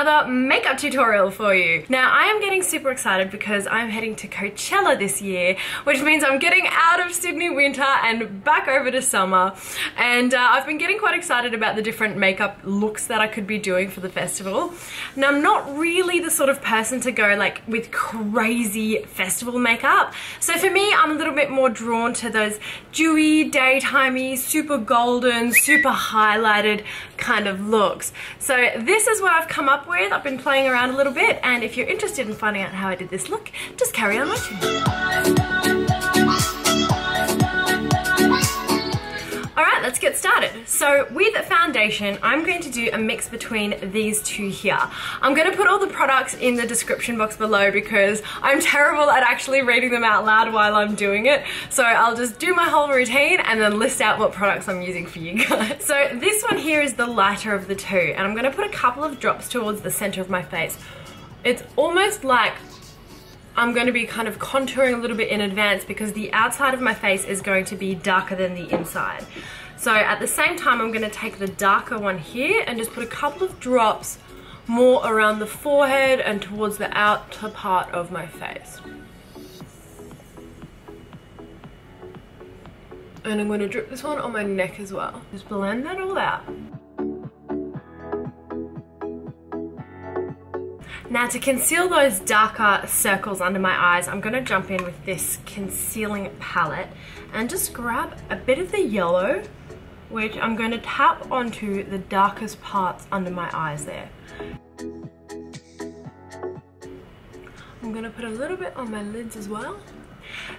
another makeup tutorial for you. Now I am getting super excited because I'm heading to Coachella this year, which means I'm getting out of Sydney winter and back over to summer. And uh, I've been getting quite excited about the different makeup looks that I could be doing for the festival. Now I'm not really the sort of person to go like with crazy festival makeup. So for me, I'm a little bit more drawn to those dewy, daytimey, super golden, super highlighted kind of looks. So this is what I've come up with. I've been playing around a little bit and if you're interested in finding out how I did this look, just carry on watching. Get started. So with foundation, I'm going to do a mix between these two here. I'm going to put all the products in the description box below because I'm terrible at actually reading them out loud while I'm doing it. So I'll just do my whole routine and then list out what products I'm using for you guys. So this one here is the lighter of the two and I'm going to put a couple of drops towards the center of my face. It's almost like I'm going to be kind of contouring a little bit in advance because the outside of my face is going to be darker than the inside. So at the same time, I'm going to take the darker one here and just put a couple of drops more around the forehead and towards the outer part of my face. And I'm going to drip this one on my neck as well. Just blend that all out. Now to conceal those darker circles under my eyes, I'm going to jump in with this concealing palette and just grab a bit of the yellow, which I'm going to tap onto the darkest parts under my eyes there. I'm going to put a little bit on my lids as well.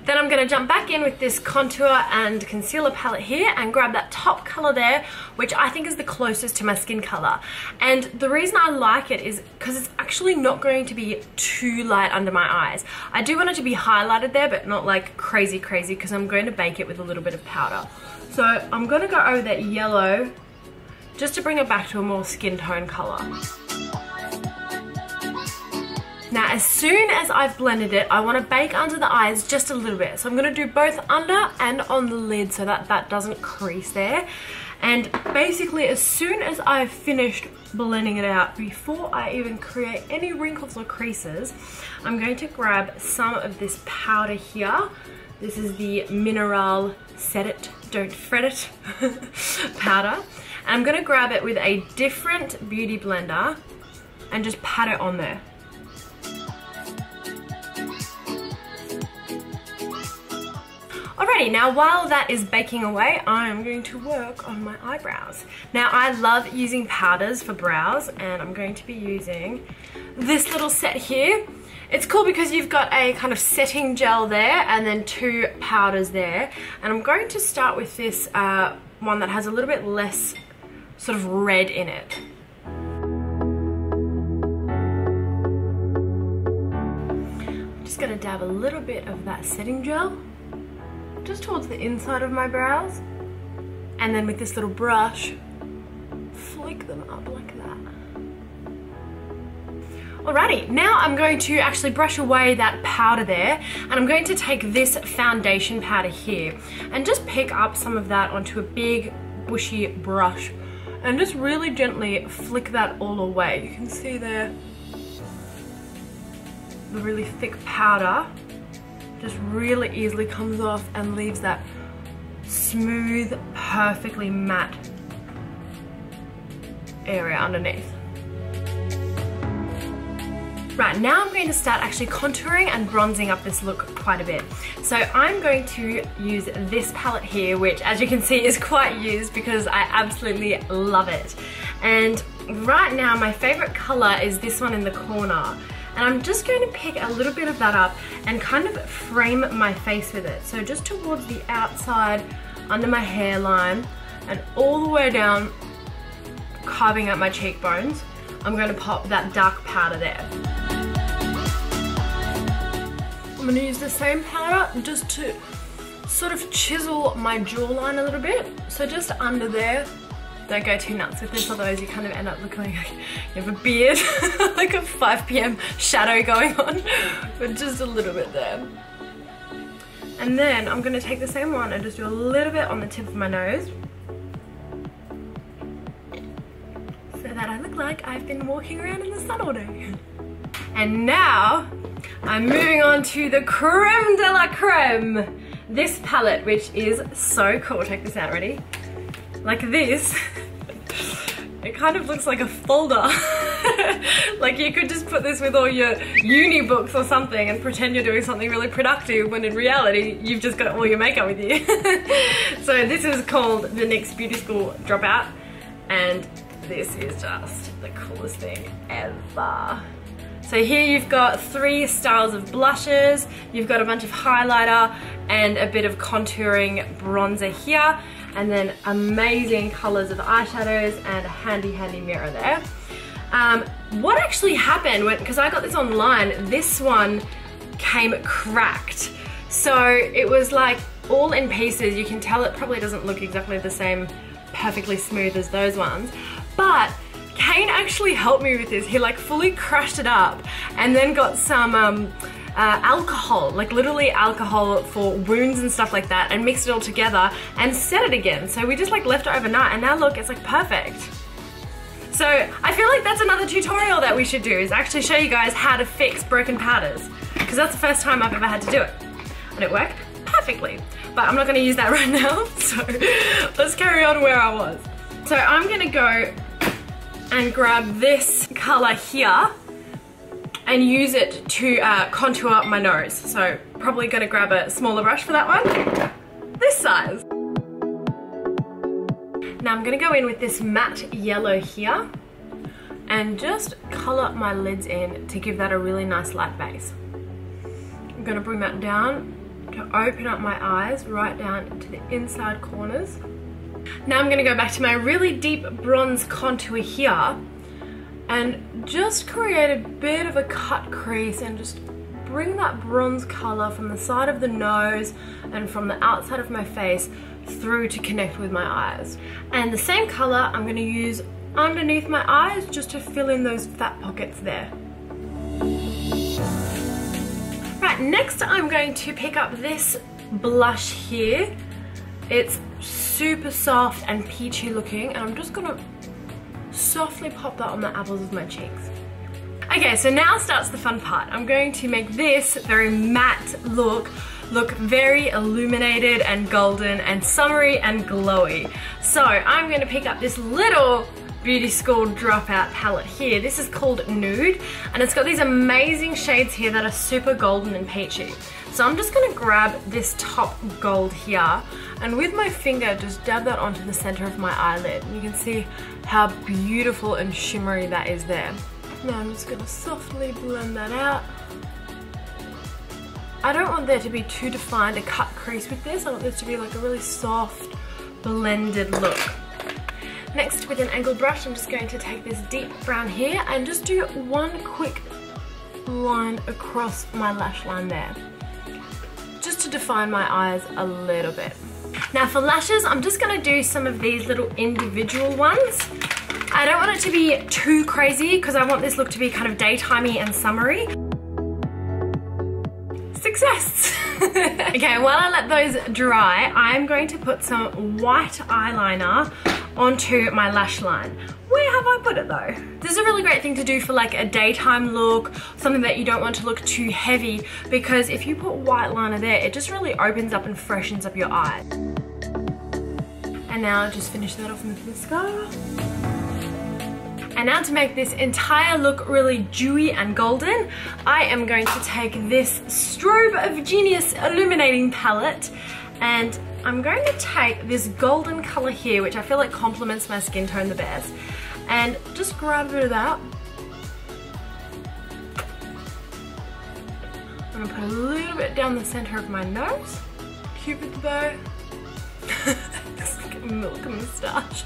Then I'm going to jump back in with this contour and concealer palette here and grab that top color there, which I think is the closest to my skin color. And the reason I like it is because it's actually not going to be too light under my eyes. I do want it to be highlighted there, but not like crazy, crazy, because I'm going to bake it with a little bit of powder. So I'm going to go over that yellow just to bring it back to a more skin tone color. Now, as soon as I've blended it, I want to bake under the eyes just a little bit. So I'm going to do both under and on the lid so that that doesn't crease there. And basically, as soon as I've finished blending it out, before I even create any wrinkles or creases, I'm going to grab some of this powder here. This is the Mineral Set It, Don't Fret It powder. And I'm going to grab it with a different beauty blender and just pat it on there. Alrighty, now while that is baking away, I'm going to work on my eyebrows. Now I love using powders for brows and I'm going to be using this little set here. It's cool because you've got a kind of setting gel there and then two powders there. And I'm going to start with this uh, one that has a little bit less sort of red in it. I'm just gonna dab a little bit of that setting gel just towards the inside of my brows. And then with this little brush, flick them up like that. Alrighty, now I'm going to actually brush away that powder there and I'm going to take this foundation powder here and just pick up some of that onto a big bushy brush and just really gently flick that all away. You can see there the really thick powder just really easily comes off and leaves that smooth, perfectly matte area underneath. Right, now I'm going to start actually contouring and bronzing up this look quite a bit. So I'm going to use this palette here, which as you can see is quite used because I absolutely love it. And right now my favorite color is this one in the corner. And I'm just going to pick a little bit of that up and kind of frame my face with it. So just towards the outside, under my hairline, and all the way down, carving out my cheekbones, I'm going to pop that dark powder there. I'm going to use the same powder just to sort of chisel my jawline a little bit. So just under there, don't go too nuts with this, otherwise you kind of end up looking like you have a beard, like a 5 p.m. shadow going on, but just a little bit there. And then I'm gonna take the same one and just do a little bit on the tip of my nose so that I look look like I've been walking around in the sun all day. And now, I'm moving on to the creme de la creme. This palette, which is so cool. Check this out, ready? Like this. It kind of looks like a folder. like you could just put this with all your uni books or something and pretend you're doing something really productive when in reality you've just got all your makeup with you. so this is called the NYX Beauty School Dropout and this is just the coolest thing ever. So here you've got three styles of blushes, you've got a bunch of highlighter and a bit of contouring bronzer here, and then amazing colors of eyeshadows and a handy, handy mirror there. Um, what actually happened, because I got this online, this one came cracked. So it was like all in pieces. You can tell it probably doesn't look exactly the same perfectly smooth as those ones. But Kane actually helped me with this. He like fully crushed it up and then got some um, uh, alcohol, like literally alcohol for wounds and stuff like that and mixed it all together and set it again. So we just like left it overnight and now look, it's like perfect. So I feel like that's another tutorial that we should do is actually show you guys how to fix broken powders because that's the first time I've ever had to do it. And it worked perfectly. But I'm not gonna use that right now, so let's carry on where I was. So I'm gonna go and grab this color here and use it to uh, contour my nose. So probably gonna grab a smaller brush for that one, this size. Now I'm gonna go in with this matte yellow here and just color my lids in to give that a really nice light base. I'm gonna bring that down to open up my eyes right down to the inside corners. Now I'm gonna go back to my really deep bronze contour here and just create a bit of a cut crease and just bring that bronze color from the side of the nose and from the outside of my face through to connect with my eyes. And the same color I'm gonna use underneath my eyes just to fill in those fat pockets there. Right, next I'm going to pick up this blush here. It's super soft and peachy looking and I'm just gonna softly pop that on the apples of my cheeks. Okay, so now starts the fun part. I'm going to make this very matte look look very illuminated and golden and summery and glowy. So I'm going to pick up this little beauty school dropout palette here. This is called Nude and it's got these amazing shades here that are super golden and peachy. So I'm just gonna grab this top gold here and with my finger just dab that onto the center of my eyelid. You can see how beautiful and shimmery that is there. Now I'm just gonna softly blend that out. I don't want there to be too defined a cut crease with this. I want this to be like a really soft, blended look. Next, with an angled brush, I'm just going to take this deep brown here and just do one quick line across my lash line there. Define my eyes a little bit. Now for lashes, I'm just gonna do some of these little individual ones. I don't want it to be too crazy because I want this look to be kind of daytimey and summery. Success! okay, while I let those dry, I'm going to put some white eyeliner onto my lash line. Where have I put it though? This is a really great thing to do for like a daytime look, something that you don't want to look too heavy because if you put white liner there, it just really opens up and freshens up your eyes. And now just finish that off with mascara. And now to make this entire look really dewy and golden, I am going to take this Strobe of Genius Illuminating Palette and I'm going to take this golden color here, which I feel like complements my skin tone the best, and just grab a bit of that. I'm gonna put a little bit down the center of my nose. Cupid's bow. it's like a milk moustache.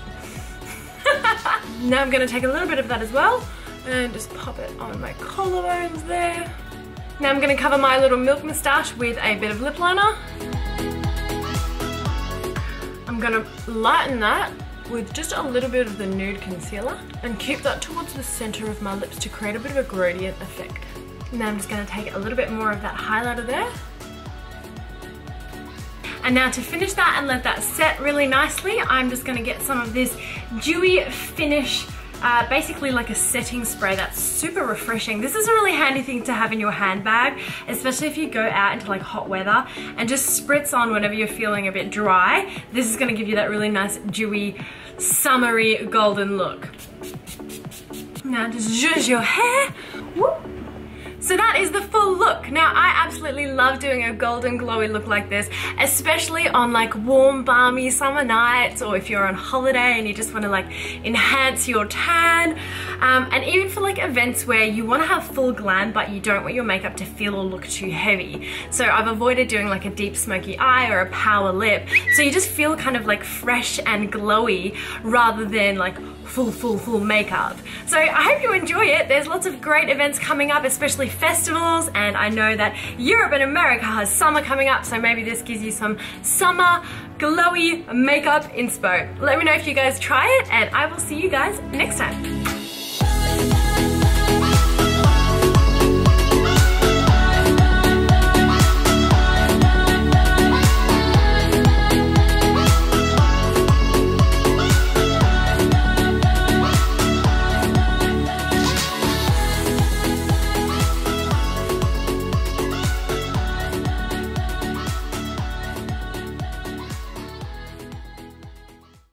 Now I'm gonna take a little bit of that as well and just pop it on my collarbones there. Now I'm gonna cover my little milk moustache with a bit of lip liner. I'm gonna lighten that with just a little bit of the nude concealer and keep that towards the center of my lips to create a bit of a gradient effect. Now I'm just gonna take a little bit more of that highlighter there. And now to finish that and let that set really nicely, I'm just gonna get some of this dewy finish uh, basically like a setting spray that's super refreshing. This is a really handy thing to have in your handbag, especially if you go out into like hot weather and just spritz on whenever you're feeling a bit dry. This is gonna give you that really nice dewy, summery golden look. Now just zhuzh your hair. Whoop. So that is the full look. Now I absolutely love doing a golden glowy look like this, especially on like warm, balmy summer nights or if you're on holiday and you just want to like enhance your tan. Um, and even for like events where you want to have full glam but you don't want your makeup to feel or look too heavy. So I've avoided doing like a deep smoky eye or a power lip. So you just feel kind of like fresh and glowy rather than like full, full, full makeup. So I hope you enjoy it. There's lots of great events coming up, especially festivals, and I know that Europe and America has summer coming up, so maybe this gives you some summer glowy makeup inspo. Let me know if you guys try it, and I will see you guys next time.